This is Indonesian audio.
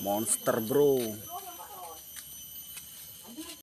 monster bro.